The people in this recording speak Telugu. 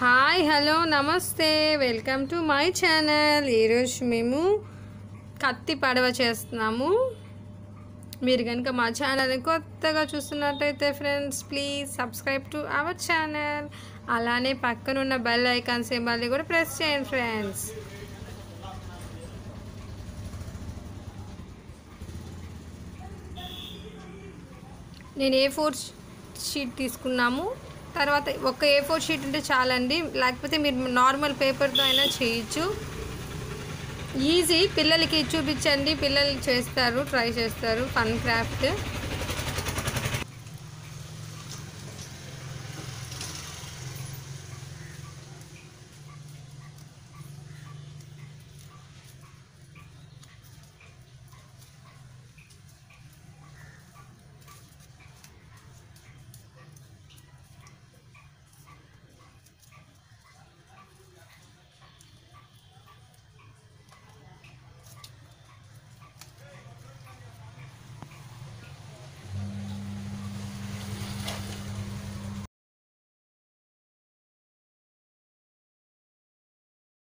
హాయ్ హలో నమస్తే. Welcome to my channel. ఈరోజు మేము కత్తి పడవ చేస్తున్నాము. మీరు కనుక మా ఛానల్ని కొత్తగా చూస్తున్నట్టయితే friends please subscribe to our channel అలానే పక్కనున్న బెల్ ఐకాన్ సింబల్ని కూడా ప్రెస్ చేయండి ఫ్రెండ్స్ నేను ఏ ఫోర్ షీట్ తీసుకున్నాము? తర్వాత ఒక ఏ ఫోర్ షీట్ ఉంటే చాలండి. లేకపోతే మీరు నార్మల్ పేపర్తో అయినా చేయొచ్చు. ఈజీ పిల్లలకి చూపించండి. పిల్లలు చేస్తారు ట్రై చేస్తారు. Fun craft